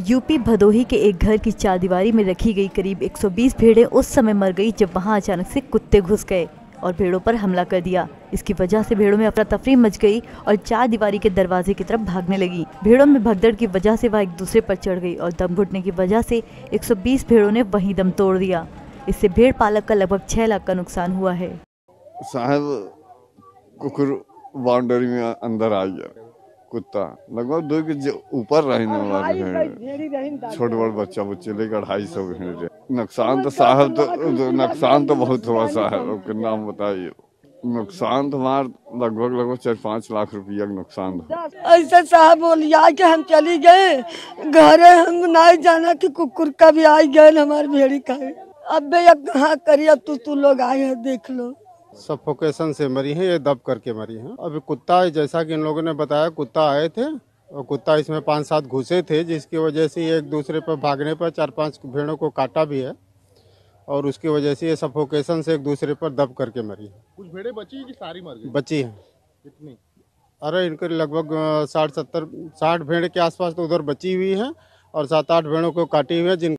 UP Bhadohi के एक घर की चारदीवारी में रखी गई करीब 120 भेड़ें उस समय मर गई जब वहाँ अचानक से कुत्ते घुस गए और भेड़ों पर हमला कर दिया। इसकी वजह से भेड़ों में अफरा तफरी मच गई और चार दीवारी के दरवाजे की तरफ़ भागने लगी। भेड़ों में भगदड़ की वजह से वह एक दूसरे पर चढ़ गई और दम घुटने की वजह से 120 भेड़ों ने वहीं दम तोड़ दिया। इससे भेड़ पालक का लगभग छह लाख का नुकसान हुआ है। साहब, कुकुर बाउंड्री में अंदर आ गया। कुत्ता। लगभग दो के ऊपर रहने वाले हैं। छोटे बड़े बच्चा बच्चे लेकर अढ़ाई सौ भेड़ नुकसान तो साहब तो तो नुकसान तो बहुत हुआ साहब उसके नाम बताइए। नुकसान तो हमार लगभग लगभग चार पाँच लाख रुपया का नुकसान था। ऐसे साहब बोलिया के हम चली गए। घरे हम नहीं जाना कि कुकुर कभी आई गए हमारे भेड़ी का अब भैया कहाँ करी अब तू तू लोग आए हैं देख लो। सफोकेशन से मरी है ये दब करके मरी है। अभी कुत्ता जैसा कि इन लोगों ने बताया कुत्ता आए थे और कुत्ता इसमें पाँच सात घुसे थे जिसकी वजह से एक दूसरे पर भागने पर चार पाँच भेड़ों को काटा भी है और उसकी वजह से ये सफोकेशन से एक दूसरे पर दब करके मरी है। कुछ भेड़े बची कि सारी मर गई? बची है। कितनी? अरे इनके लगभग साठ सत्तर साठ भेड़ के आसपास तो उधर बची हुई है और सात आठ भेड़ों को काटी हुई है जिन